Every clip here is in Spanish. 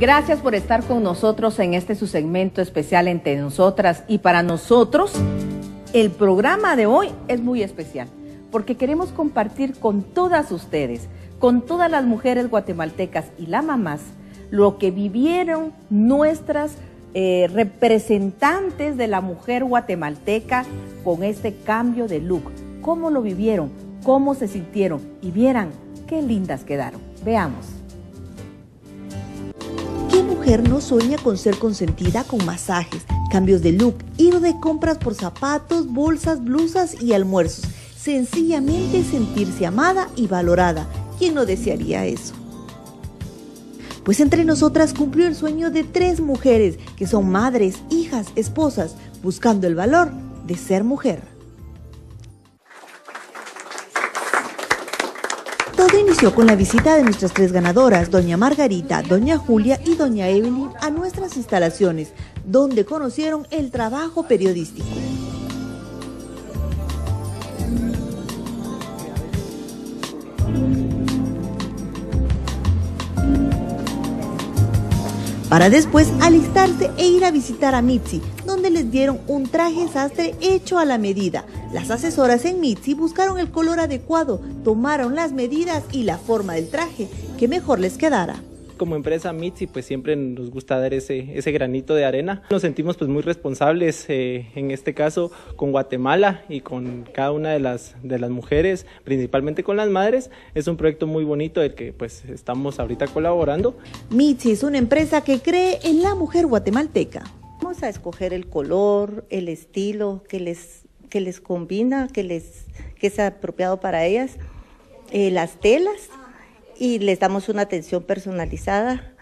Gracias por estar con nosotros en este su segmento especial entre nosotras y para nosotros el programa de hoy es muy especial porque queremos compartir con todas ustedes, con todas las mujeres guatemaltecas y las mamás, lo que vivieron nuestras eh, representantes de la mujer guatemalteca con este cambio de look. ¿Cómo lo vivieron? ¿Cómo se sintieron? Y vieran qué lindas quedaron. Veamos. ¿Qué mujer no sueña con ser consentida con masajes, cambios de look, ir de compras por zapatos, bolsas, blusas y almuerzos? Sencillamente sentirse amada y valorada. ¿Quién no desearía eso? Pues entre nosotras cumplió el sueño de tres mujeres que son madres, hijas, esposas, buscando el valor de ser mujer. Con la visita de nuestras tres ganadoras, doña Margarita, doña Julia y doña Evelyn, a nuestras instalaciones, donde conocieron el trabajo periodístico. Para después alistarse e ir a visitar a Mitzi, donde les dieron un traje sastre hecho a la medida, las asesoras en Mitzi buscaron el color adecuado, tomaron las medidas y la forma del traje que mejor les quedara como empresa Mitzi pues siempre nos gusta dar ese, ese granito de arena. Nos sentimos pues muy responsables eh, en este caso con Guatemala y con cada una de las, de las mujeres, principalmente con las madres. Es un proyecto muy bonito del que pues estamos ahorita colaborando. Mitzi es una empresa que cree en la mujer guatemalteca. Vamos a escoger el color, el estilo que les que les combina, que les que es apropiado para ellas, eh, las telas y les damos una atención personalizada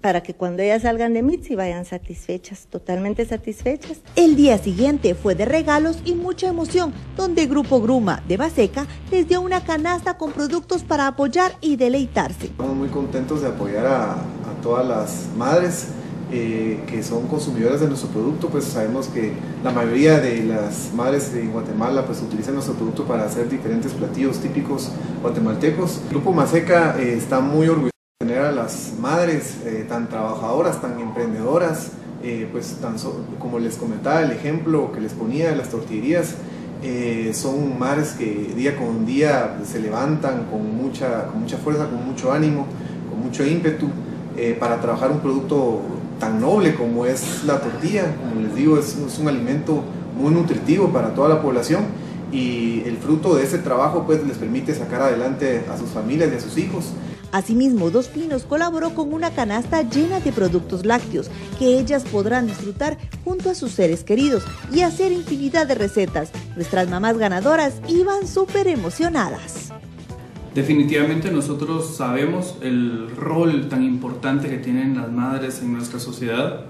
para que cuando ellas salgan de Mitzi vayan satisfechas, totalmente satisfechas. El día siguiente fue de regalos y mucha emoción, donde Grupo Gruma de Baseca les dio una canasta con productos para apoyar y deleitarse. Estamos muy contentos de apoyar a, a todas las madres eh, que son consumidoras de nuestro producto, pues sabemos que la mayoría de las madres en Guatemala pues utilizan nuestro producto para hacer diferentes platillos típicos guatemaltecos. El Grupo Maseca eh, está muy orgulloso de tener a las madres eh, tan trabajadoras, tan emprendedoras, pues tan como les comentaba el ejemplo que les ponía de las tortillerías, son madres que día con día se levantan con mucha, con mucha fuerza, con mucho ánimo, con mucho ímpetu para trabajar un producto tan noble como es la tortilla. Como les digo, es, un alimento muy nutritivo para toda la población y el fruto de ese trabajo pues les permite sacar adelante a sus familias y a sus hijos. Asimismo, Dos Pinos colaboró con una canasta llena de productos lácteos que ellas podrán disfrutar junto a sus seres queridos y hacer infinidad de recetas. Nuestras mamás ganadoras iban súper emocionadas. Definitivamente nosotros sabemos el rol tan importante que tienen las madres en nuestra sociedad.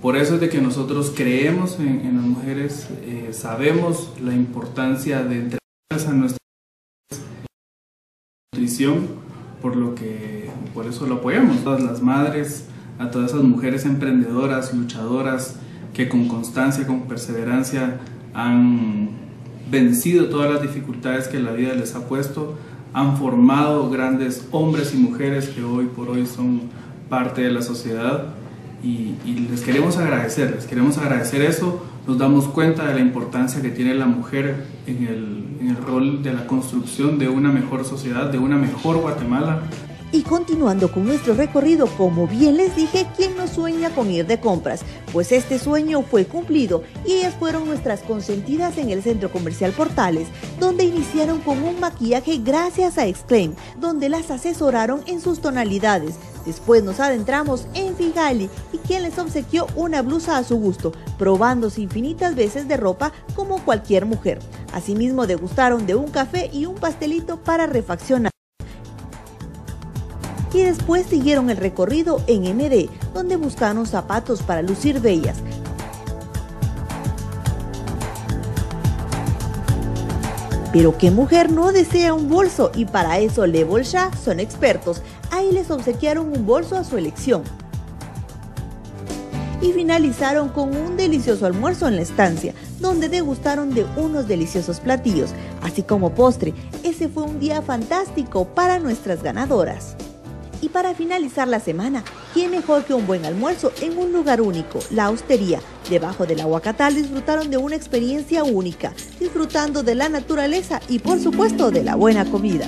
Por eso es de que nosotros creemos en, las mujeres, eh, sabemos la importancia de entregarlas a nuestra nutrición, por lo que por eso lo apoyamos. Todas las madres, a todas esas mujeres emprendedoras, luchadoras, que con constancia, con perseverancia han vencido todas las dificultades que la vida les ha puesto han formado grandes hombres y mujeres que hoy por hoy son parte de la sociedad y, les queremos agradecer, les queremos agradecer eso, nos damos cuenta de la importancia que tiene la mujer en en el rol de la construcción de una mejor sociedad, de una mejor Guatemala. Y continuando con nuestro recorrido, como bien les dije, ¿quién no sueña con ir de compras? Pues este sueño fue cumplido y ellas fueron nuestras consentidas en el Centro Comercial Portales, donde iniciaron con un maquillaje gracias a Exclaim, donde las asesoraron en sus tonalidades. Después nos adentramos en Figali y quien les obsequió una blusa a su gusto, probándose infinitas veces de ropa como cualquier mujer. Asimismo degustaron de un café y un pastelito para refaccionar y después siguieron el recorrido en MD, donde buscaron zapatos para lucir bellas. Pero qué mujer no desea un bolso y para eso Le Bolsa son expertos. Ahí les obsequiaron un bolso a su elección. Y finalizaron con un delicioso almuerzo en la estancia, donde degustaron de unos deliciosos platillos, así como postre. Ese fue un día fantástico para nuestras ganadoras. Y para finalizar la semana, ¿quién mejor que un buen almuerzo en un lugar único, la hostería? Debajo del aguacatal disfrutaron de una experiencia única, disfrutando de la naturaleza y por supuesto de la buena comida.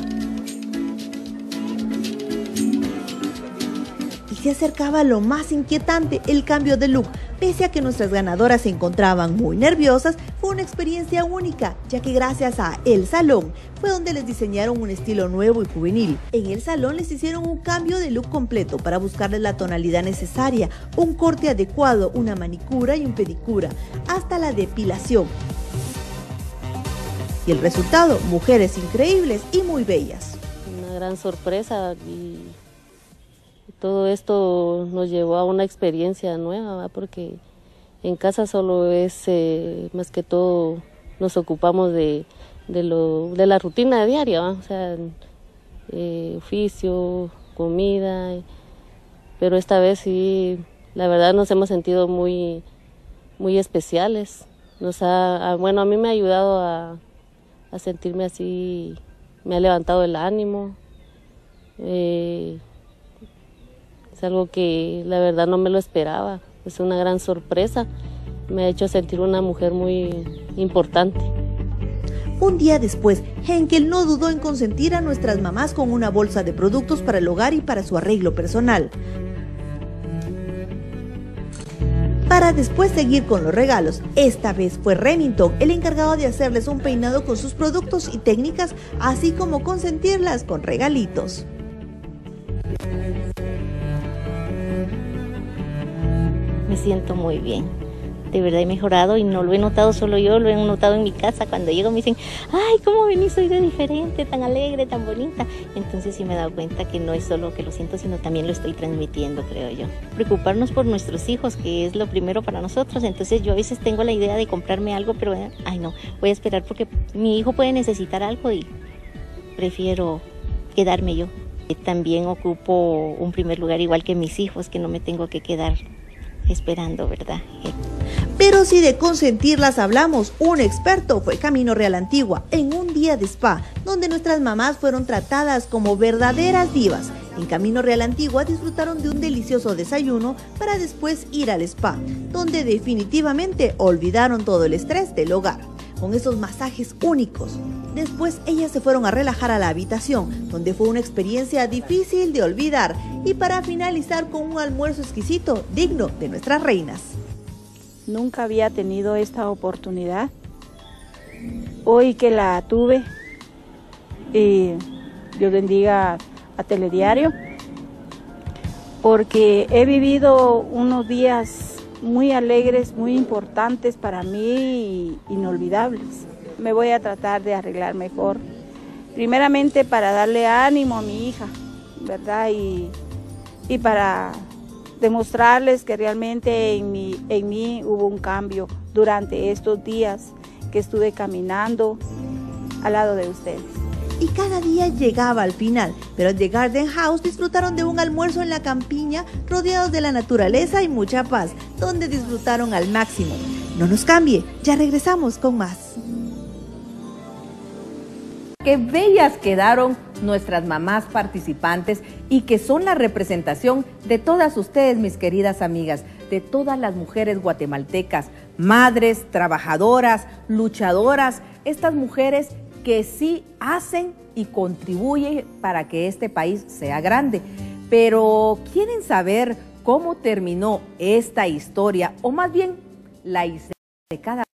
Se acercaba lo más inquietante, el cambio de look Pese a que nuestras ganadoras se encontraban muy nerviosas, fue una experiencia única, ya que gracias a El Salón fue donde les diseñaron un estilo nuevo y juvenil. En El Salón les hicieron un cambio de look completo para buscarles la tonalidad necesaria, un corte adecuado, una manicura y un pedicura, hasta la depilación. Y el resultado, mujeres increíbles y muy bellas. Una gran sorpresa todo esto nos llevó a una experiencia nueva, porque en casa solo es, eh, más que todo, nos ocupamos de, de, lo, de la rutina diaria, o sea, eh, oficio, comida, pero esta vez sí, la verdad nos hemos sentido muy, muy especiales. Nos ha, bueno, a mí me ha ayudado a, a sentirme así, me ha levantado el ánimo. Eh, es algo que la verdad no me lo esperaba. Es una gran sorpresa. Me ha hecho sentir una mujer muy importante. Un día después, Henkel no dudó en consentir a nuestras mamás con una bolsa de productos para el hogar y para su arreglo personal. Para después seguir con los regalos, esta vez fue Remington el encargado de hacerles un peinado con sus productos y técnicas, así como consentirlas con regalitos. Siento muy bien. De verdad he mejorado y no lo he notado solo yo, lo he notado en mi casa. Cuando llego me dicen, ay, ¿cómo venís hoy de diferente, tan alegre, tan bonita? Entonces sí me he dado cuenta que no es solo que lo siento, sino también lo estoy transmitiendo, creo yo. Preocuparnos por nuestros hijos, que es lo primero para nosotros. Entonces yo a veces tengo la idea de comprarme algo, pero ay no, voy a esperar porque mi hijo puede necesitar algo y prefiero quedarme yo. También ocupo un primer lugar igual que mis hijos, que no me tengo que quedar esperando, ¿verdad? Pero si de consentirlas hablamos, un experto fue Camino Real Antigua en un día de spa, donde nuestras mamás fueron tratadas como verdaderas divas. En Camino Real Antigua disfrutaron de un delicioso desayuno para después ir al spa, donde definitivamente olvidaron todo el estrés del hogar con esos masajes únicos. Después ellas se fueron a relajar a la habitación, donde fue una experiencia difícil de olvidar y para finalizar con un almuerzo exquisito digno de nuestras reinas. Nunca había tenido esta oportunidad. Hoy que la tuve, y Dios bendiga a Telediario, porque he vivido unos días muy alegres, muy importantes para mí, inolvidables. Me voy a tratar de arreglar mejor. Primeramente para darle ánimo a mi hija, ¿verdad? Y, y para demostrarles que realmente en mí, en mí hubo un cambio durante estos días que estuve caminando al lado de ustedes y cada día llegaba al final, pero The Garden House disfrutaron de un almuerzo en la campiña rodeados de la naturaleza y mucha paz, donde disfrutaron al máximo. No nos cambie, ya regresamos con más. Qué bellas quedaron nuestras mamás participantes y que son la representación de todas ustedes, mis queridas amigas, de todas las mujeres guatemaltecas, madres, trabajadoras, luchadoras, estas mujeres que sí hacen y contribuyen para que este país sea grande. Pero quieren saber cómo terminó esta historia, o más bien la historia de cada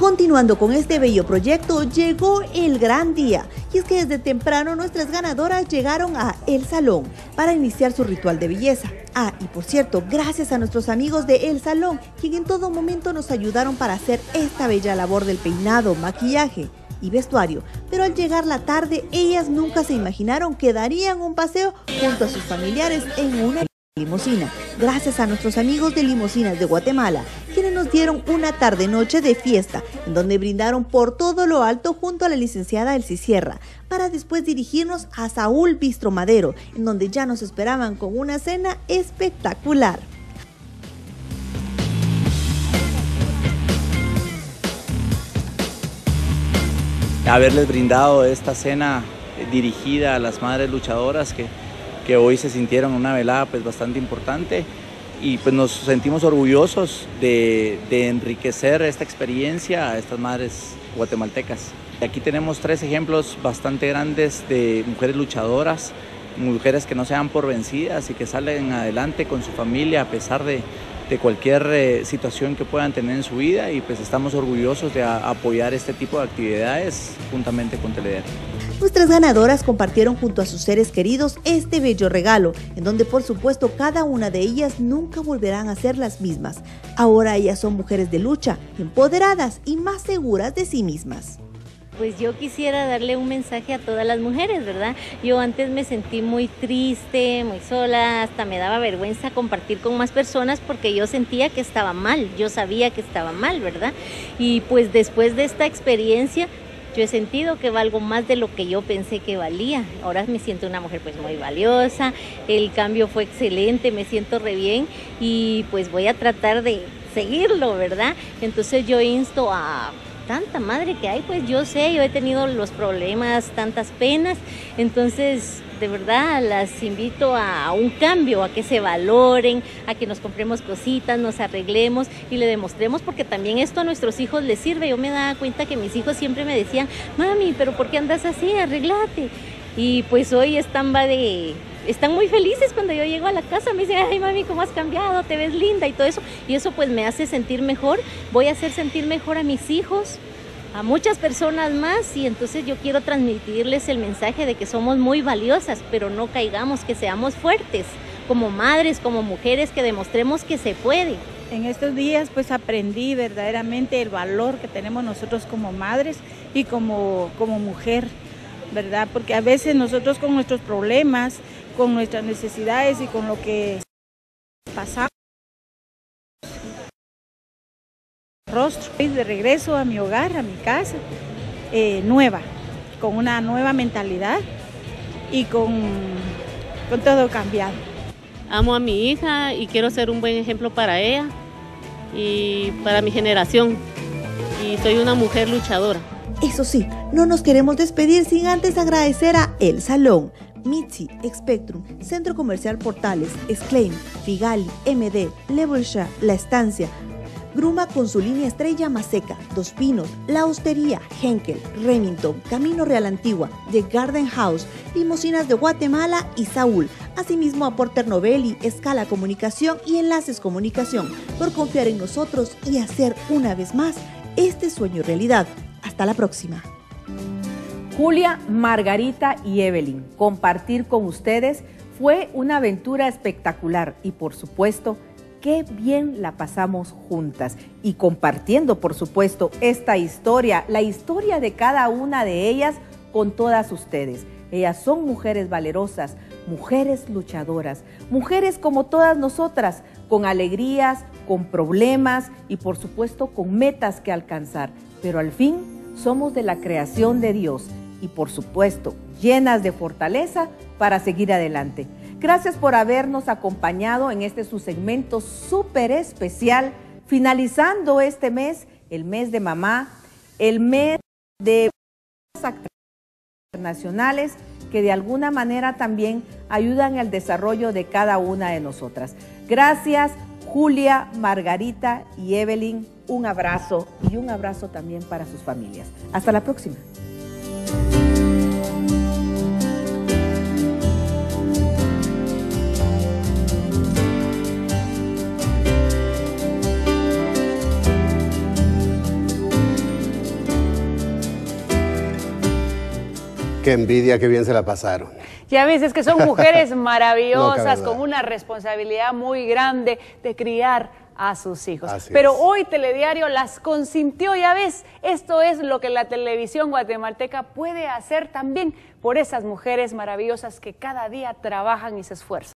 continuando con este bello proyecto, llegó el gran día. Y es que desde temprano nuestras ganadoras llegaron a El Salón para iniciar su ritual de belleza. Ah, y por cierto, gracias a nuestros amigos de El Salón, quien en todo momento nos ayudaron para hacer esta bella labor del peinado, maquillaje y vestuario. Pero al llegar la tarde, ellas nunca se imaginaron que darían un paseo junto a sus familiares en una limusina, gracias a nuestros amigos de Limusinas de Guatemala, quienes nos dieron una tarde-noche de fiesta, en donde brindaron por todo lo alto junto a la licenciada Elsie Sierra, para después dirigirnos a Saúl Bistro Madero, en donde ya nos esperaban con una cena espectacular. Haberles brindado esta cena dirigida a las madres luchadoras que, que hoy se sintieron una velada pues bastante importante y pues nos sentimos orgullosos de, de enriquecer esta experiencia a estas madres guatemaltecas. Aquí tenemos tres ejemplos bastante grandes de mujeres luchadoras, mujeres que no se dan por vencidas y que salen adelante con su familia a pesar de, de cualquier eh, situación que puedan tener en su vida y pues estamos orgullosos de apoyar este tipo de actividades juntamente con Teleder. Nuestras ganadoras compartieron junto a sus seres queridos este bello regalo, en donde por supuesto cada una de ellas nunca volverán a ser las mismas. Ahora ellas son mujeres de lucha, empoderadas y más seguras de sí mismas pues yo quisiera darle un mensaje a todas las mujeres, ¿verdad? Yo antes me sentí muy triste, muy sola, hasta me daba vergüenza compartir con más personas porque yo sentía que estaba mal, yo sabía que estaba mal, ¿verdad? Y pues después de esta experiencia yo he sentido que valgo más de lo que yo pensé que valía. Ahora me siento una mujer pues muy valiosa, el cambio fue excelente, me siento re bien y pues voy a tratar de seguirlo, ¿verdad? Entonces yo insto a tanta madre que hay, pues yo sé, yo he tenido los problemas, tantas penas, entonces de verdad las invito a un cambio, a que se valoren, a que nos compremos cositas, nos arreglemos y le demostremos porque también esto a nuestros hijos les sirve. Yo me daba cuenta que mis hijos siempre me decían, mami, pero ¿por qué andas así? Arreglate. Y pues hoy están va de están muy felices cuando yo llego a la casa, me dicen, ay mami, ¿cómo has cambiado? Te ves linda y todo eso. Y eso pues me hace sentir mejor, voy a hacer sentir mejor a mis hijos, a muchas personas más y entonces yo quiero transmitirles el mensaje de que somos muy valiosas, pero no caigamos, que seamos fuertes como madres, como mujeres, que demostremos que se puede. En estos días pues aprendí verdaderamente el valor que tenemos nosotros como madres y como, como mujer, ¿verdad? Porque a veces nosotros con nuestros problemas, con nuestras necesidades y con lo que pasamos, rostro de regreso a mi hogar, a mi casa, eh, nueva, con una nueva mentalidad y con, con todo cambiado. Amo a mi hija y quiero ser un buen ejemplo para ella y para mi generación. Y soy una mujer luchadora. Eso sí, no nos queremos despedir sin antes agradecer a El Salón, Mitzi, Spectrum, Centro Comercial Portales, Exclaim, Figali, MD, Levolsha, La Estancia, Gruma con su línea estrella Maseca, Dos Pinos, La Hostería, Henkel, Remington, Camino Real Antigua, The Garden House, Limosinas de Guatemala y Saúl. Asimismo a Porter Novelli, Escala Comunicación y Enlaces Comunicación por confiar en nosotros y hacer una vez más este sueño realidad. Hasta la próxima. Julia, Margarita y Evelyn, compartir con ustedes fue una aventura espectacular y por supuesto, qué bien la pasamos juntas y compartiendo, por supuesto, esta historia, la historia de cada una de ellas con todas ustedes. Ellas son mujeres valerosas, mujeres luchadoras, mujeres como todas nosotras, con alegrías, con problemas y por supuesto con metas que alcanzar. Pero al fin somos de la creación de Dios y por supuesto llenas de fortaleza para seguir adelante. Gracias por habernos acompañado en este su segmento súper especial, finalizando este mes, el mes de mamá, el mes de internacionales que de alguna manera también ayudan al desarrollo de cada una de nosotras. Gracias, Julia, Margarita y Evelyn. Un abrazo y un abrazo también para sus familias. Hasta la próxima. Qué envidia, qué bien se la pasaron. Ya ves, es que son mujeres maravillosas con una responsabilidad muy grande de criar a sus hijos. Pero hoy Telediario las consintió, ya ves, esto es lo que la televisión guatemalteca puede hacer también por esas mujeres maravillosas que cada día trabajan y se esfuerzan.